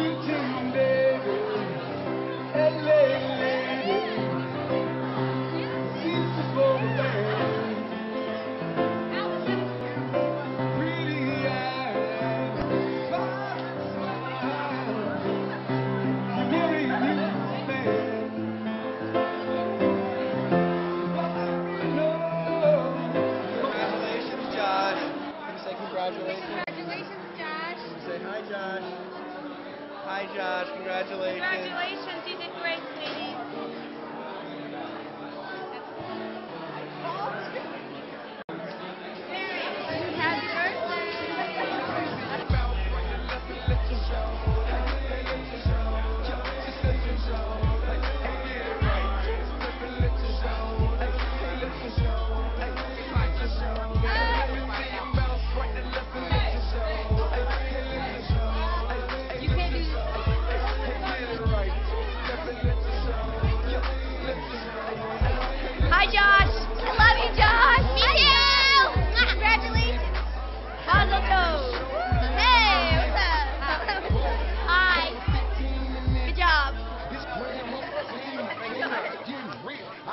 Pretend Congratulations. Congratulations,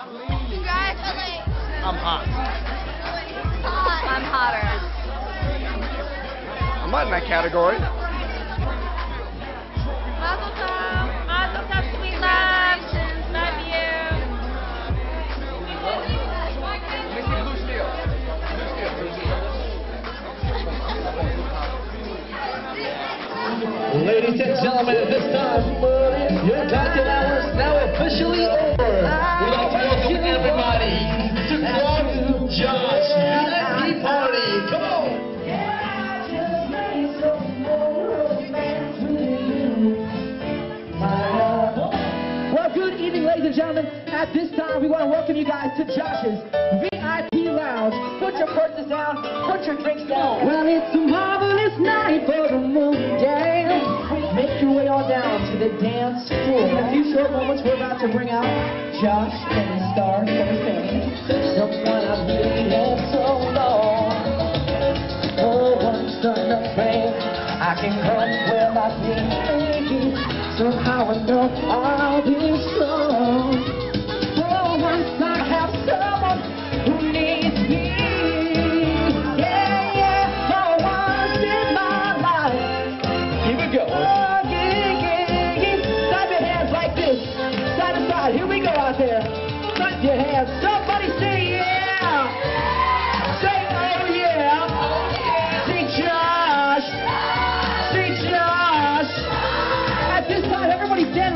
Congratulations. I'm hot. I'm hotter. I'm not in that category. Mazel tov. Mazel tov, sweet love. Love you. Ladies and gentlemen, at this time, your cocktail hour is now officially want to welcome you guys to Josh's VIP Lounge. Put your purses down, put your drinks down. Well, it's a marvelous night for the moon dance. Make your way all down to the dance floor. In a few short moments, we're about to bring out Josh and the stars for the family. Someone I've really had so long. Oh, once unafraid, I can come where my feet Somehow I know I'll be strong. Somebody say yeah. Say oh yeah. Say Josh. Say Josh. At this time,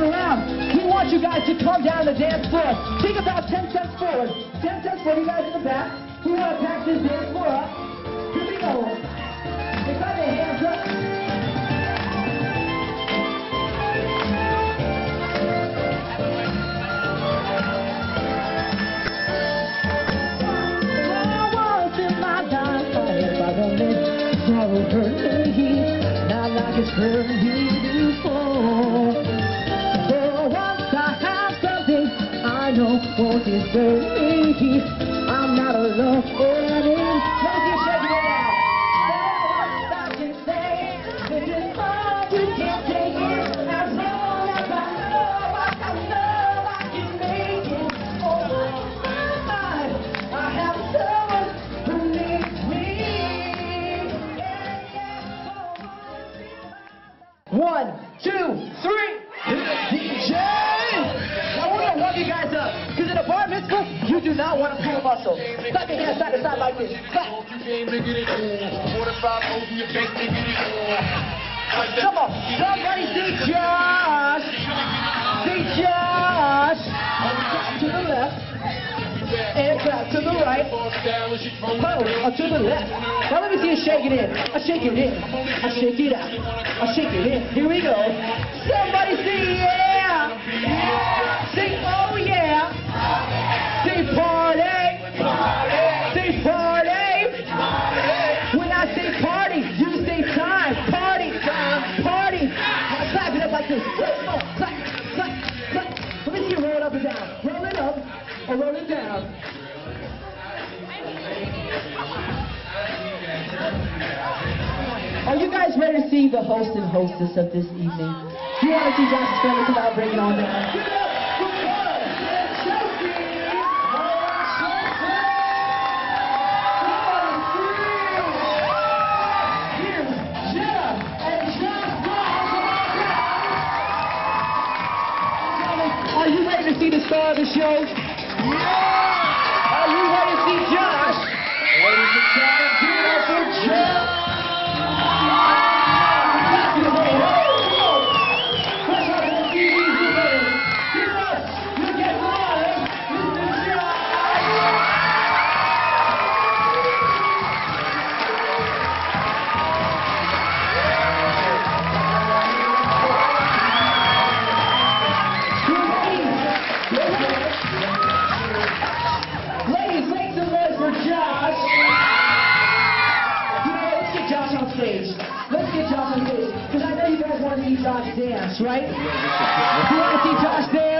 around. We want you guys to come down the dance floor. Take about 10 steps forward. 10 steps forward, you guys in the back. We want to pack this dance floor up. Here we go. Like it's hurt me before. For once I have something I know won't disturb me. One, two, three. DJ. Now we're gonna warm you guys up, because in a bar mitzvah, you do not want to pull a muscle. Clap your hands side to side like this. Clap. Come on, somebody say Josh. Say Josh. Clap to the left. And clap to the right. Oh, uh, to the left. Now let me see you uh, shake it in. I shake it in. I shake it out. I shake it in. Here we go. Somebody say yeah. Say oh yeah. Say party. Party. Say party. When I say party, you say time. Party. Party. Now clap it up like this. Oh, clap. Clap. Clap. Let me see you roll it up and down. Roll it up or roll it down. Are you guys ready to see the host and hostess of this evening? Do you want to see Josh's family come out, bring it on down? Give it up for Bud and Chelsea! Here's Jenna and Josh Are you ready to see the star of the show? Yeah! Are you ready to see Josh? Ladies and gentlemen, Tosh dance, right? Karate Tosh dance.